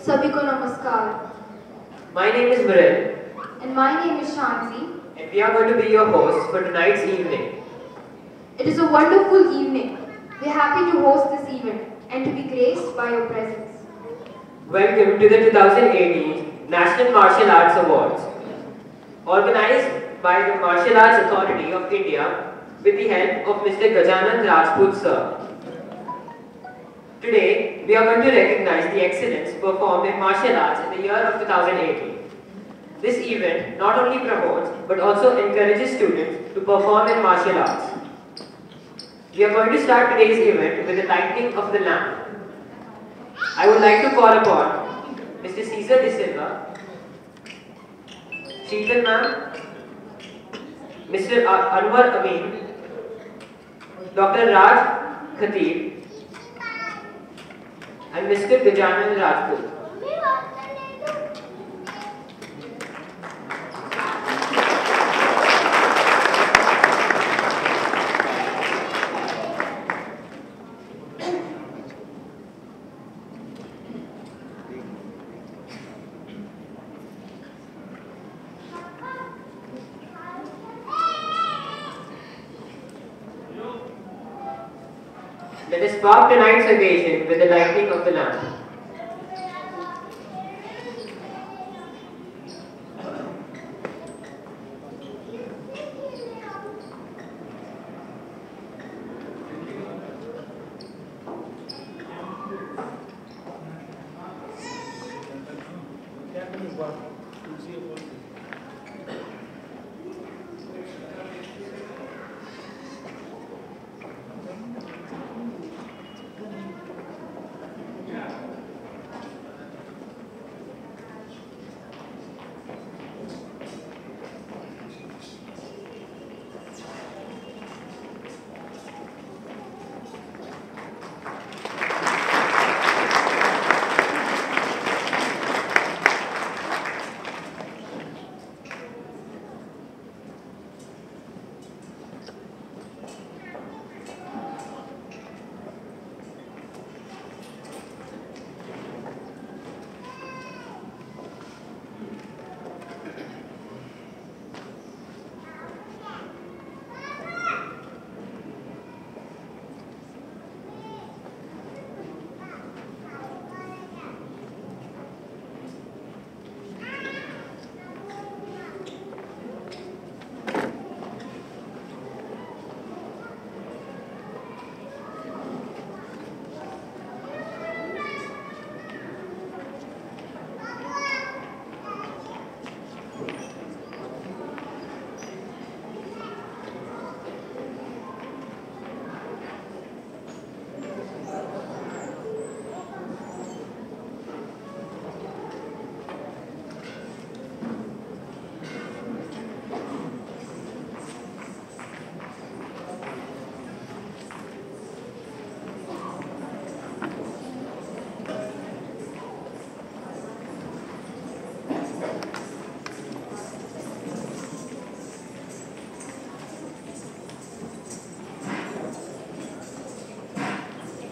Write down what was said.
सभी को नमस्कार My name is Viren and my name is Shanti. and we are going to be your hosts for tonight's evening. It is a wonderful evening. We are happy to host this event and to be graced by your presence. Welcome to the 2018 National Martial Arts Awards. Organized by the Martial Arts Authority of India with the help of Mr. Gajanan Rajput sir. Today, we are going to recognize the excellence performed in martial arts in the year of 2018. This event not only promotes but also encourages students to perform in martial arts. We are going to start today's event with the lighting of the lamp. I would like to call upon Mr. Caesar De Silva, Sheetal ma'am, Mr. Anwar Amin, Dr. Raj Khatib, and Mr. Gajanan Rajput. Let us spark tonight's occasion with the lighting of the lamp.